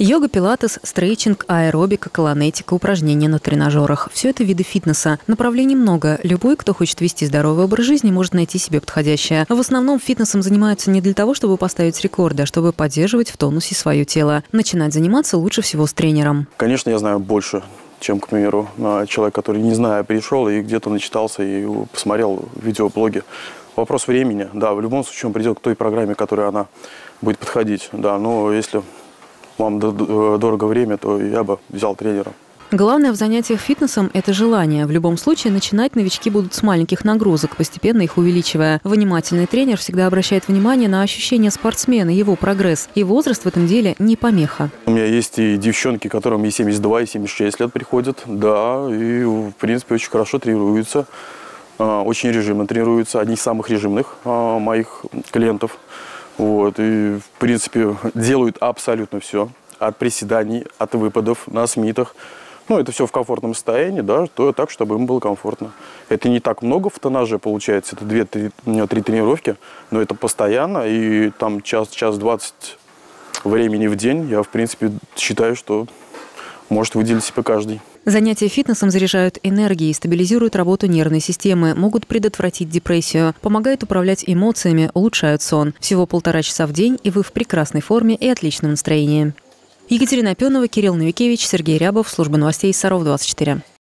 Йога, пилатес, стрейчинг, аэробика, колонетика, упражнения на тренажерах – все это виды фитнеса. Направлений много. Любой, кто хочет вести здоровый образ жизни, может найти себе подходящее. В основном фитнесом занимаются не для того, чтобы поставить рекорды, а чтобы поддерживать в тонусе свое тело. Начинать заниматься лучше всего с тренером. Конечно, я знаю больше, чем, к примеру, человек, который, не зная, пришел и где-то начитался и посмотрел видеоблоги. Вопрос времени. Да, в любом случае он придет к той программе, которая она будет подходить. Да, но если вам э, дорого время, то я бы взял тренера. Главное в занятиях фитнесом – это желание. В любом случае, начинать новички будут с маленьких нагрузок, постепенно их увеличивая. Внимательный тренер всегда обращает внимание на ощущения спортсмена, его прогресс. И возраст в этом деле не помеха. У меня есть и девчонки, которым и 72, и 76 лет приходят. Да, и, в принципе, очень хорошо тренируются. А, очень режимно тренируются. Одни из самых режимных а, моих клиентов. Вот, и, в принципе, делают абсолютно все. От приседаний, от выпадов на смитах. Ну, это все в комфортном состоянии, да, то так, чтобы им было комфортно. Это не так много в тонаже получается, это 2-3 тренировки, но это постоянно, и там час-час 20 времени в день, я, в принципе, считаю, что может выделить себе каждый. Занятия фитнесом заряжают энергией, стабилизируют работу нервной системы, могут предотвратить депрессию, помогают управлять эмоциями, улучшают сон. Всего полтора часа в день, и вы в прекрасной форме и отличном настроении. Екатерина Пенова, Кирилл Новикевич, Сергей Рябов, Служба новостей Саров 24.